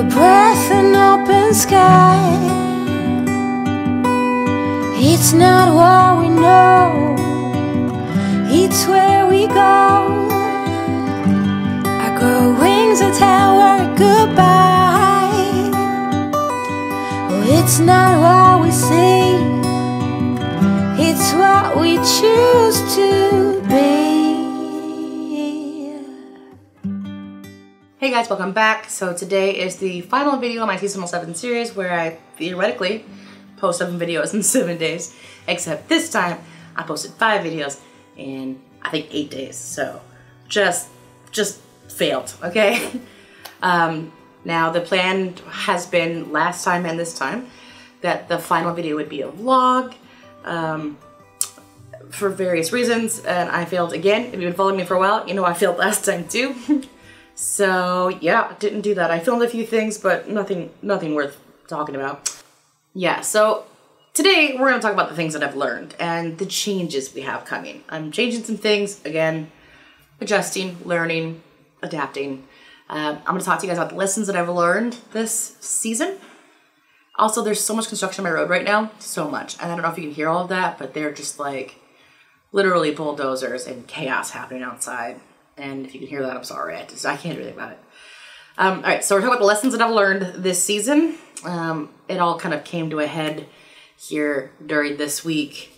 a breath, an open sky. It's not what we know, it's where we go. I grow wings that tell our goodbye. Oh, it's not what we see, it's what we choose to be. Hey guys, welcome back. So today is the final video of my seasonal 7 series where I theoretically post 7 videos in 7 days. Except this time, I posted 5 videos in, I think, 8 days. So, just, just failed, okay? um, now, the plan has been last time and this time that the final video would be a vlog. Um, for various reasons, and I failed again. If you've been following me for a while, you know I failed last time too. So yeah, didn't do that. I filmed a few things, but nothing, nothing worth talking about. Yeah, so today we're gonna talk about the things that I've learned and the changes we have coming. I'm changing some things, again, adjusting, learning, adapting. Um, I'm gonna talk to you guys about the lessons that I've learned this season. Also, there's so much construction on my road right now, so much. And I don't know if you can hear all of that, but they're just like literally bulldozers and chaos happening outside. And if you can hear that, I'm sorry. I just I can't do anything about it. Um, all right, so we're talking about the lessons that I've learned this season. Um, it all kind of came to a head here during this week,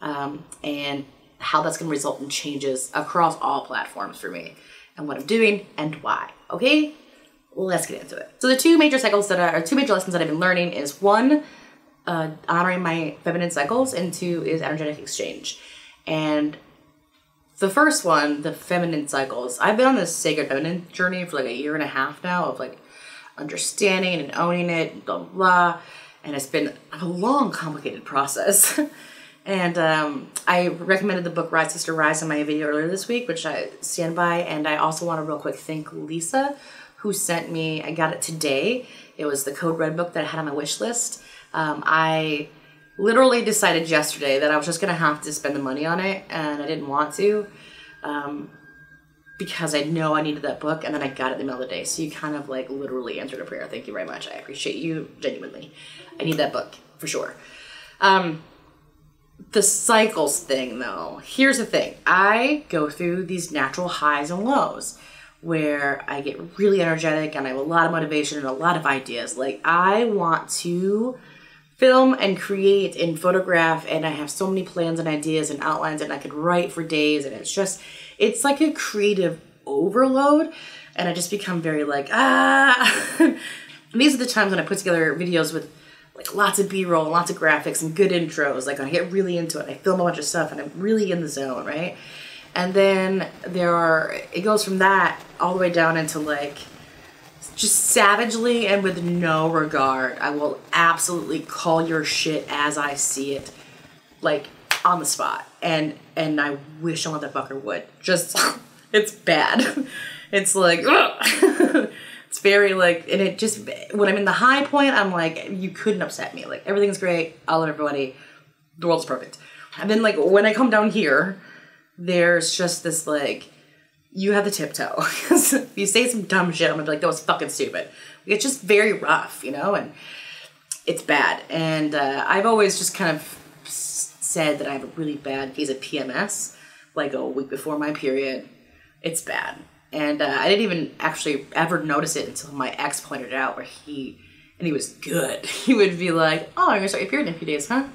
um, and how that's going to result in changes across all platforms for me, and what I'm doing and why. Okay, let's get into it. So the two major cycles that are, two major lessons that I've been learning is one, uh, honoring my feminine cycles, and two is energetic exchange. And the first one, the feminine cycles, I've been on this sacred feminine journey for like a year and a half now of like understanding and owning it, blah, blah, blah. And it's been a long, complicated process. and um, I recommended the book Rise Sister Rise in my video earlier this week, which I stand by. And I also want to real quick thank Lisa, who sent me, I got it today. It was the Code Red book that I had on my wish list. Um, I literally decided yesterday that I was just gonna have to spend the money on it, and I didn't want to um, because I know I needed that book, and then I got it in the middle of the day. So you kind of like literally answered a prayer. Thank you very much. I appreciate you genuinely. I need that book for sure. Um, the cycles thing, though, here's the thing I go through these natural highs and lows where I get really energetic and I have a lot of motivation and a lot of ideas. Like, I want to film and create and photograph and I have so many plans and ideas and outlines and I could write for days and it's just it's like a creative overload and I just become very like ah. These are the times when I put together videos with like lots of b-roll and lots of graphics and good intros like I get really into it I film a bunch of stuff and I'm really in the zone right? And then there are it goes from that all the way down into like just savagely and with no regard. I will absolutely call your shit as I see it, like on the spot. And and I wish a motherfucker would. Just it's bad. It's like it's very like, and it just when I'm in the high point, I'm like, you couldn't upset me. Like everything's great. I love everybody. The world's perfect. And then like when I come down here, there's just this like you have the tiptoe. if you say some dumb shit, I'm gonna be like, that was fucking stupid. It's just very rough, you know, and it's bad. And uh, I've always just kind of said that I have a really bad case of PMS, like a week before my period. It's bad. And uh, I didn't even actually ever notice it until my ex pointed it out, where he, and he was good. He would be like, oh, you're gonna start your period in a few days, huh?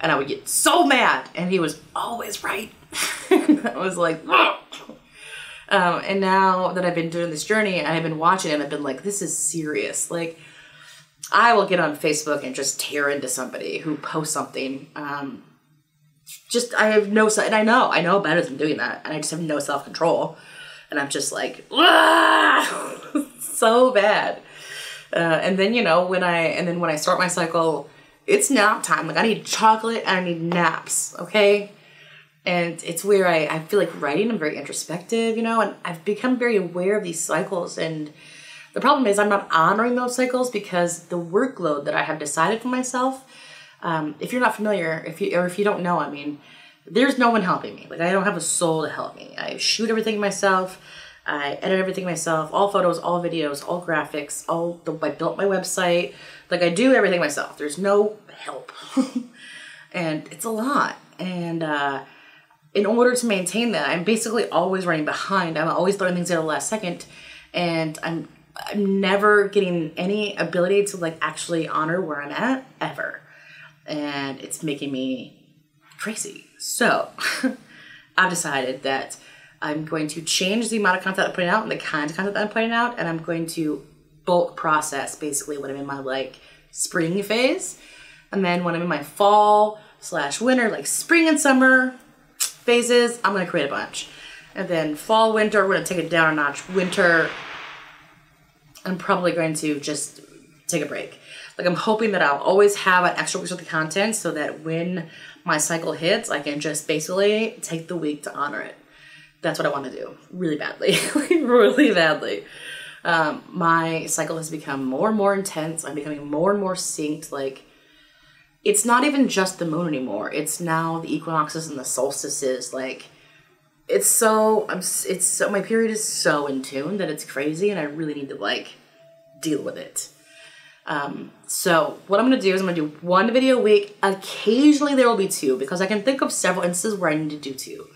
And I would get so mad, and he was always right. I was like, Ugh. Um, and now that I've been doing this journey, I've been watching and I've been like, this is serious. Like, I will get on Facebook and just tear into somebody who posts something. Um, just, I have no, and I know, I know better than doing that. And I just have no self control. And I'm just like, so bad. Uh, and then, you know, when I, and then when I start my cycle, it's nap time. Like, I need chocolate and I need naps, okay? And it's where I, I feel like writing i'm very introspective you know and i've become very aware of these cycles and the problem is i'm not honoring those cycles because the workload that i have decided for myself um, if you're not familiar if you or if you don't know i mean there's no one helping me like i don't have a soul to help me i shoot everything myself I edit everything myself, all photos, all videos, all graphics, all the I built my website. Like I do everything myself. There's no help. and it's a lot. And uh in order to maintain that, I'm basically always running behind. I'm always throwing things at the last second, and I'm I'm never getting any ability to like actually honor where I'm at ever, and it's making me crazy. So I've decided that I'm going to change the amount of content I'm putting out and the kind of content that I'm putting out, and I'm going to bulk process basically when I'm in my like spring phase, and then when I'm in my fall slash winter, like spring and summer, phases, I'm gonna create a bunch. And then fall, winter, we're gonna take it down a notch. Winter, I'm probably going to just take a break. Like I'm hoping that I'll always have an extra week worth of content so that when my cycle hits, I can just basically take the week to honor it. That's what I want to do, really badly, really badly. Um, my cycle has become more and more intense. I'm becoming more and more synced. Like it's not even just the moon anymore. It's now the equinoxes and the solstices. Like, it's so I'm. It's so my period is so in tune that it's crazy, and I really need to like deal with it. Um, so what I'm gonna do is I'm gonna do one video a week. Occasionally there will be two because I can think of several instances where I need to do two.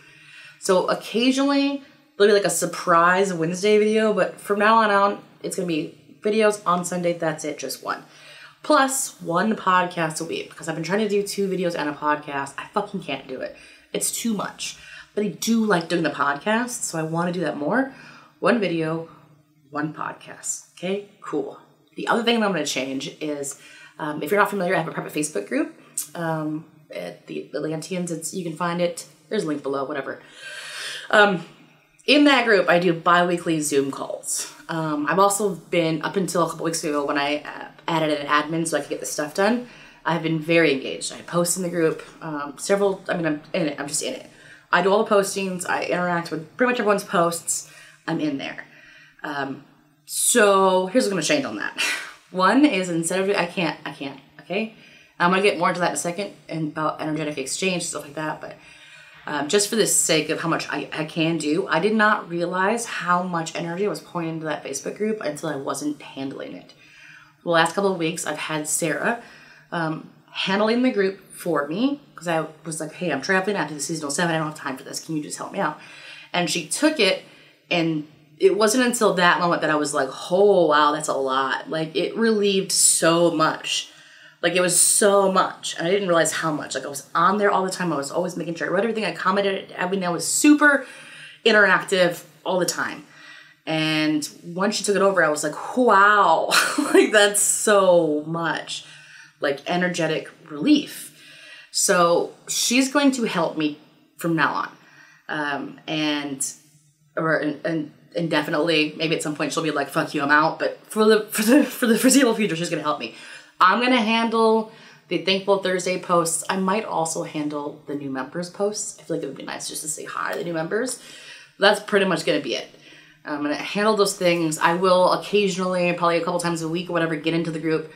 So occasionally there'll be like a surprise Wednesday video, but from now on out it's gonna be videos on Sunday. That's it, just one plus one podcast a week because I've been trying to do two videos and a podcast. I fucking can't do it. It's too much. But I do like doing the podcast, so I want to do that more. One video, one podcast. Okay, cool. The other thing that I'm going to change is um, if you're not familiar, I have a private Facebook group um, at the Atlanteans. It's you can find it. There's a link below, whatever. Um, in that group, I do bi-weekly Zoom calls. Um, I've also been up until a couple weeks ago when I uh, added an admin so I could get the stuff done. I've been very engaged. I post in the group um, several. I mean, I'm in it. I'm just in it. I do all the postings. I interact with pretty much everyone's posts. I'm in there. Um, so here's what's gonna change on that. One is instead of I can't. I can't. Okay. I'm gonna get more into that in a second and about energetic exchange stuff like that, but um, just for the sake of how much I, I can do, I did not realize how much energy was pouring into that Facebook group until I wasn't handling it. The last couple of weeks, I've had Sarah um, handling the group for me because I was like, hey, I'm traveling after the seasonal seven. I don't have time for this. Can you just help me out? And she took it, and it wasn't until that moment that I was like, oh, wow, that's a lot. Like, it relieved so much like it was so much. And I didn't realize how much. Like I was on there all the time. I was always making sure I read everything. I commented. Everything I was super interactive all the time. And once she took it over, I was like, wow, like that's so much like energetic relief. So she's going to help me from now on. Um, and, or, and, and definitely maybe at some point she'll be like, fuck you, I'm out. But for the, for the, for the foreseeable future, she's going to help me. I'm gonna handle the Thankful Thursday posts. I might also handle the new members posts. I feel like it would be nice just to say hi to the new members. That's pretty much gonna be it. I'm gonna handle those things. I will occasionally, probably a couple times a week or whatever, get into the group,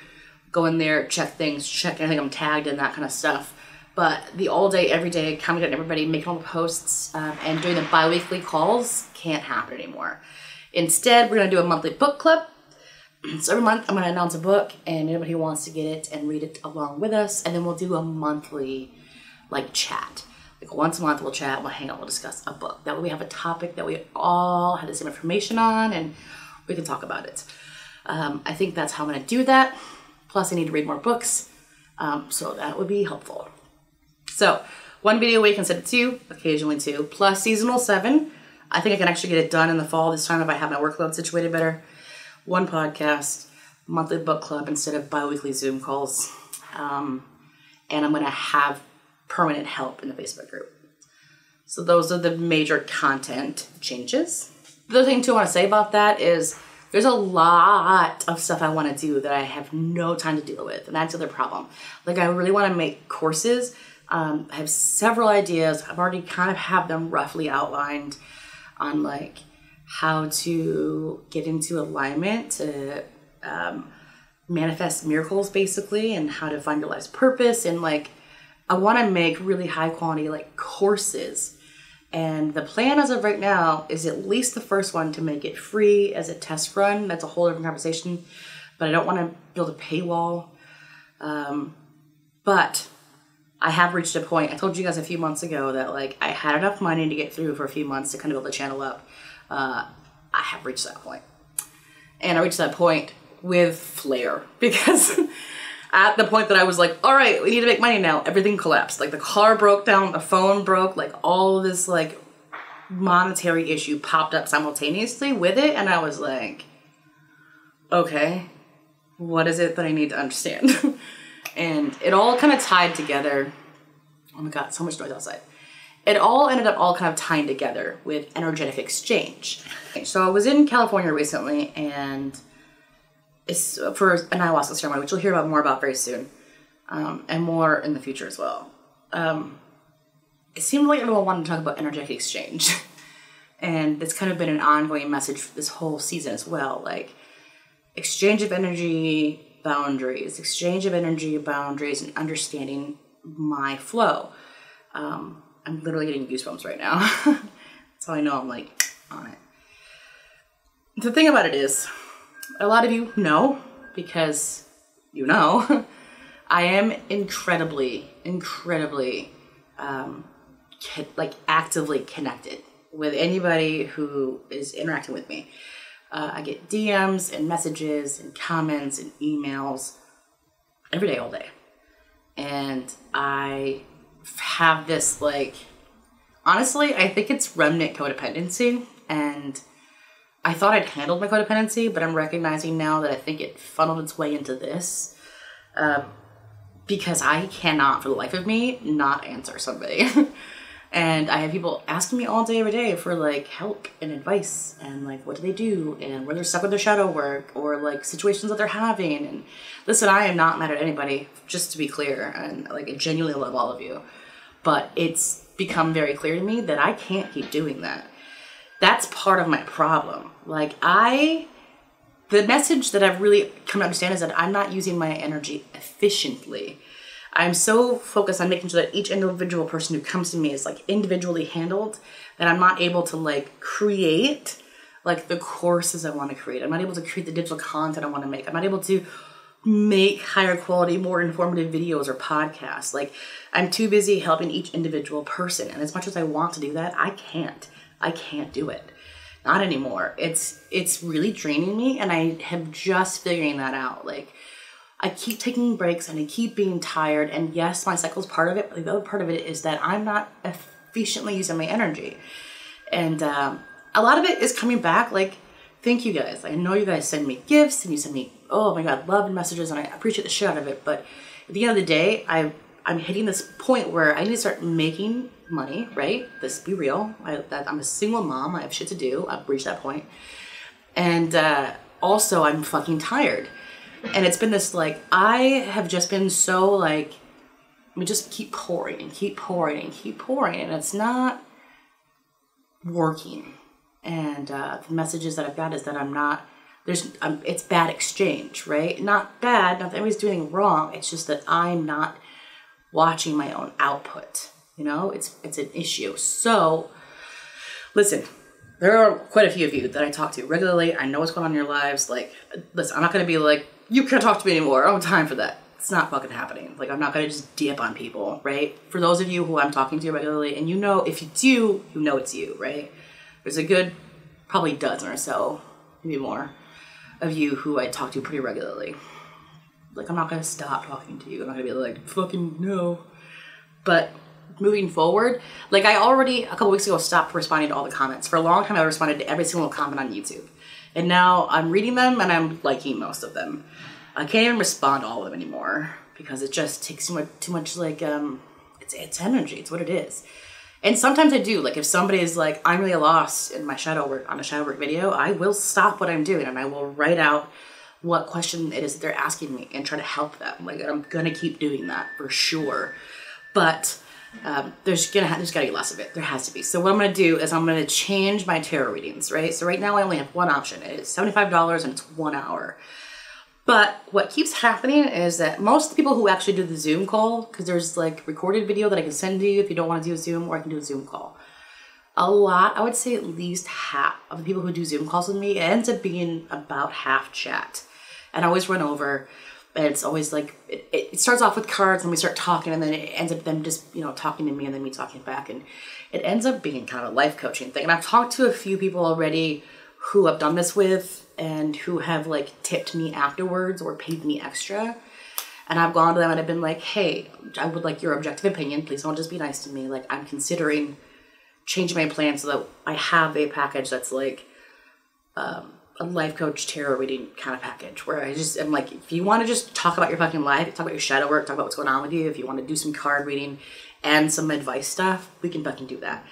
go in there, check things, check anything I'm tagged in, that kind of stuff. But the all day, every day, commenting on everybody, making all the posts, um, and doing the bi weekly calls can't happen anymore. Instead, we're gonna do a monthly book club so every month I'm going to announce a book and anybody who wants to get it and read it along with us and then we'll do a monthly like chat. Like once a month we'll chat, we'll hang out, we'll discuss a book. That way we have a topic that we all have the same information on and we can talk about it. Um, I think that's how I'm going to do that. Plus I need to read more books. Um, so that would be helpful. So one video a week instead of two, occasionally two, plus seasonal seven. I think I can actually get it done in the fall this time if I have my workload situated better one podcast, monthly book club instead of bi-weekly Zoom calls. Um, and I'm going to have permanent help in the Facebook group. So those are the major content changes. The other thing too I want to say about that is there's a lot of stuff I want to do that I have no time to deal with, and that's the other problem. Like I really want to make courses. Um, I have several ideas. I've already kind of have them roughly outlined on like how to get into alignment to um, manifest miracles basically and how to find your life's purpose and like i want to make really high quality like courses And the plan as of right now is at least the first one to make it free as a test run. That's a whole different conversation. But I don't want to build a paywall. Um, but I have reached a point. I told you guys a few months ago that like I had enough money to get through for a few months to kind of build the channel up. Uh, I have reached that point, and I reached that point with flair because at the point that I was like, all right, we need to make money now, everything collapsed. Like the car broke down, the phone broke, like all this like monetary issue popped up simultaneously with it, and I was like, okay, what is it that I need to understand? and it all kind of tied together. Oh my god, so much noise outside. It all ended up all kind of tying together with energetic exchange. So I was in California recently and it's for an ayahuasca ceremony, which you'll hear about more about very soon, um, and more in the future as well. Um, it seemed like everyone wanted to talk about energetic exchange, and it's kind of been an ongoing message this whole season as well. Like exchange of energy boundaries, exchange of energy boundaries, and understanding my flow. Um, I'm literally getting goosebumps right now. That's how I know I'm like on it. The thing about it is, a lot of you know because you know, I am incredibly, incredibly, um, like actively connected with anybody who is interacting with me. Uh, I get DMs and messages and comments and emails every day, all day. And I have this, like, honestly, I think it's remnant codependency. And I thought I'd handled my codependency, but I'm recognizing now that I think it funneled its way into this. Uh, because I cannot, for the life of me, not answer somebody. and I have people asking me all day, every day for like help and advice and like what do they do and where they're stuck with their shadow work or like situations that they're having. And listen, I am not mad at anybody, just to be clear. And like, I genuinely love all of you. But it's become very clear to me that I can't keep doing that that's part of my problem. Like I the message that I've really come to understand is that I'm not using my energy efficiently. I'm so focused on making sure that each individual person who comes to me is like individually handled that I'm not able to like create like the courses I want to create. I'm not able to create the digital content I want to make. I'm not able to make higher quality, more informative videos or podcasts. Like I'm too busy helping each individual person. And as much as I want to do that, I can't. I can't do it. Not anymore. It's it's really draining me and I have just figuring that out. Like I keep taking breaks and I keep being tired and yes, my cycle is part of it, but the other part of it is that I'm not efficiently using my energy. And um, a lot of it is coming back like thank you guys. I know you guys send me gifts and you send me oh my god, love and messages and I appreciate the shit out of it, but at the end of the day, I I'm hitting this point where I need to start making money, right? Let's be real. I, that, I'm a single mom. I have shit to do. I've reached that point. And uh, also, I'm fucking tired. And it's been this like, I have just been so like, we just keep pouring and keep pouring and keep pouring. And it's not working. And uh, the messages that I've got is that I'm not, there's, um, it's bad exchange, right? Not bad, not that anybody's doing wrong. It's just that I'm not watching my own output. You know, it's it's an issue. So, listen, there are quite a few of you that I talk to regularly. I know what's going on in your lives. Like, listen, I'm not gonna be like, you can't talk to me anymore. I don't have time for that. It's not fucking happening. Like, I'm not gonna just dip on people, right? For those of you who I'm talking to regularly, and you know, if you do, you know it's you, right? There's a good, probably dozen or so, maybe more, of you who I talk to pretty regularly. Like, I'm not gonna stop talking to you. I'm not gonna be like, fucking no. But moving forward, like I already a couple weeks ago stopped responding to all the comments. For a long time, I responded to every single comment on YouTube, and now I'm reading them and I'm liking most of them. I can't even respond to all of them anymore because it just takes too much, too much like um, it's it's energy. It's what it is. And sometimes I do. Like if somebody is like, I'm really lost in my shadow work on a shadow work video, I will stop what I'm doing and I will write out what question it is that they're asking me and try to help them. Like I'm gonna keep doing that for sure. But um, there's gonna ha- there's gotta be less of it. There has to be. So what I'm gonna do is I'm gonna change my tarot readings, right? So right now I only have one option. It's seventy five dollars and it's one hour. But what keeps happening is that most people who actually do the Zoom call, because there's like recorded video that I can send to you if you don't want to do a Zoom, or I can do a Zoom call. a lot, I would say at least half of the people who do Zoom calls with me, it ends up being about half chat. And I always run over. And it's always like, it, it starts off with cards and we start talking and then it ends up them just, you know, talking to me and then me talking back. And it ends up being kind of a life coaching thing. And I've talked to a few people already who I've done this with and who have like tipped me afterwards or paid me extra. And I've gone to them and I've been like, hey, I would like your objective opinion. Please don't just be nice to me. Like, I'm considering changing my plan so that I have a package that's like um, a life coach tarot reading kind of package where I just am like, if you want to just talk about your fucking life, talk about your shadow work, talk about what's going on with you, if you want to do some card reading and some advice stuff, we can fucking do that.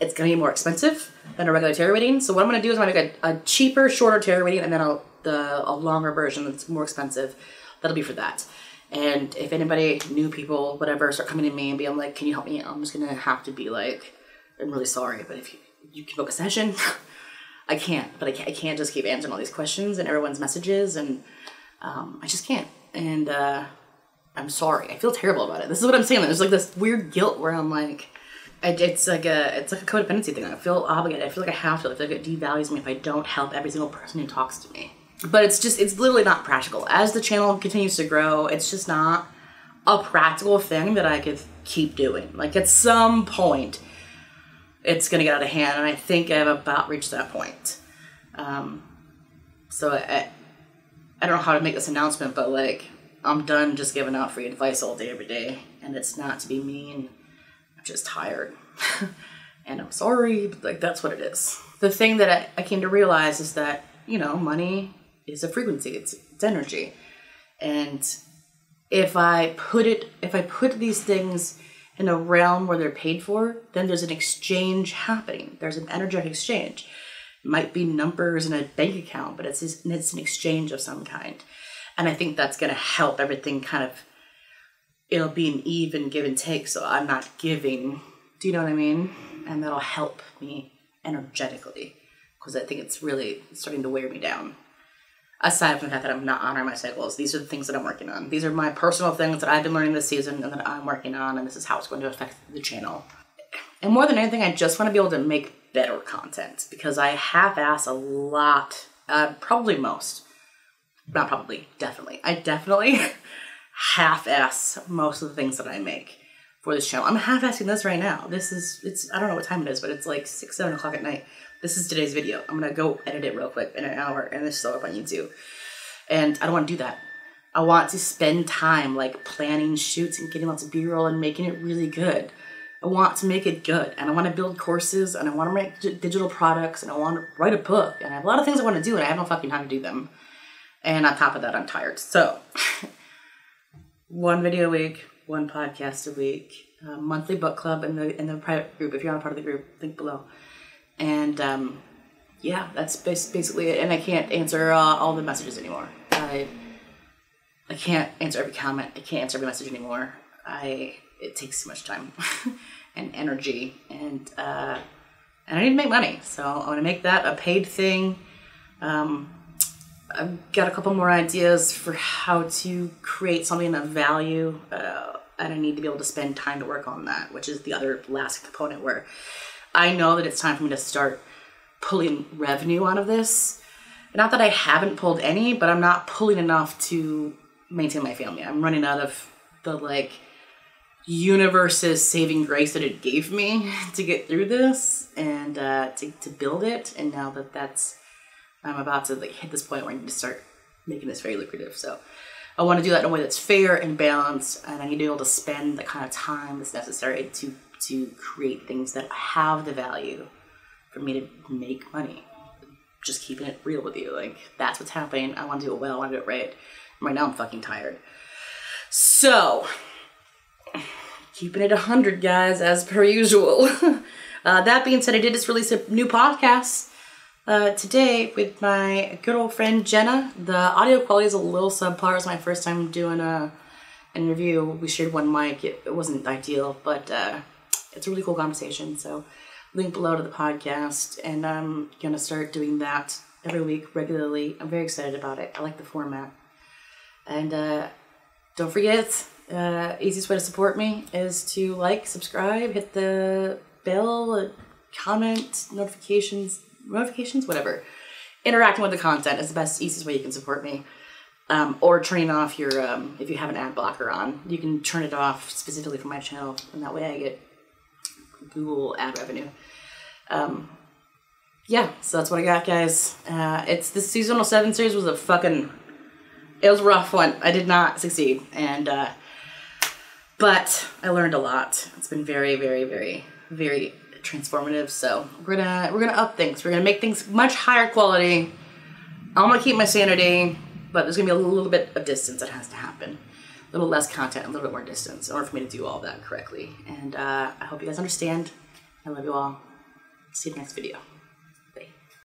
It's gonna be more expensive than a regular tarot reading. So what I'm gonna do is I'm gonna make a, a cheaper, shorter tarot reading and then a, the, a longer version that's more expensive. That'll be for that. And if anybody, new people, whatever, start coming to me and being like, can you help me? I'm just gonna have to be like, I'm really sorry, but if you, you can book a session, I can't. But I can't, I can't just keep answering all these questions and everyone's messages, and um, I just can't. And uh, I'm sorry. I feel terrible about it. This is what I'm saying. There's like this weird guilt where I'm like, it's like a it's like a codependency thing. I feel obligated. I feel like I have to. I feel like it devalues me if I don't help every single person who talks to me. But it's just it's literally not practical. As the channel continues to grow, it's just not a practical thing that I could keep doing. Like at some point, it's gonna get out of hand, and I think I've about reached that point. Um, so I, I don't know how to make this announcement, but like I'm done just giving out free advice all day every day, and it's not to be mean. I'm just tired, and I'm sorry, but like that's what it is. The thing that I, I came to realize is that you know money is a frequency. It's it's energy, and if I put it, if I put these things in a realm where they're paid for, then there's an exchange happening. There's an energetic exchange. It might be numbers in a bank account, but it's it's an exchange of some kind, and I think that's going to help everything kind of. It'll be an even give and take, so I'm not giving. Do you know what I mean? And that'll help me energetically because I think it's really starting to wear me down aside from the fact that I'm not honoring my cycles, these are the things that I'm working on. These are my personal things that I've been learning this season and that I'm working on, and this is how it's going to affect the channel. And more than anything, I just want to be able to make better content because I half ass a lot, uh, probably most. Not probably, definitely. I definitely half ass most of the things that I make for this channel. I'm half assing this right now. This is, it's, I don't know what time it is, but it's like six, seven o'clock at night. This is today's video. I'm gonna go edit it real quick in an hour and this is all up on YouTube. And I don't wanna do that. I want to spend time like planning shoots and getting lots of B-roll and making it really good. I want to make it good and I want to build courses and I want to make digital products and I want to write a book and I have a lot of things I want to do and I have no fucking time to do them. And on top of that, I'm tired. So, one video a week, one podcast a week, a monthly book club in the in the private group. If you're not part of the group, link below and um, yeah, that's basically it. And I can't answer uh, all the messages anymore. I I can't answer every comment. I can't answer every message anymore. I it takes too much time and energy, and uh, and I need to make money. So I want to make that a paid thing. Um, I've got a couple more ideas for how to create something of value, uh, and I need to be able to spend time to work on that, which is the other last component where I know that it's time for me to start pulling revenue out of this. Not that I haven't pulled any, but I'm not pulling enough to maintain my family. I'm running out of the like universe's saving grace that it gave me to get through this and uh, to, to build it. And now that that's, I'm about to like hit this point where I need to start making this very lucrative. So I want to do that in a way that's fair and balanced, and I need to be able to spend the kind of time that's necessary to to create things that have the value for me to make money. Just keeping it real with you. Like, that's what's happening. I want to do it well. I want to do it right. Right now, I'm fucking tired. So, keeping it 100, guys, as per usual. uh, that being said, I did just release a new podcast uh, today with my good old friend Jenna. The audio quality is a little subpar. It's my first time doing a interview. We shared one mic. It, it wasn't ideal, but uh, it's a really cool conversation. So link below to the podcast, and I'm gonna start doing that every week regularly. I'm very excited about it. I like the format, and uh, don't forget. Uh, easiest way to support me is to like, subscribe, hit the bell, comment, notifications, notifications, whatever. Interacting with the content is the best, easiest way you can support me. Um, or turning off your, um, if you have an ad blocker on, you can turn it off specifically for my channel, and that way I get Google ad revenue. Um, yeah, so that's what I got, guys. Uh, it's the seasonal seven series was a fucking, it was rough one. I did not succeed, and uh, but I learned a lot. It's been very, very, very, very transformative. So we're gonna we're gonna up things. We're gonna make things much higher quality. I'm gonna keep my sanity, but there's gonna be a little bit of distance that has to happen. A little less content, a little bit more distance in order for me to do all that correctly. And uh, I hope you guys understand. I love you all. See you next video.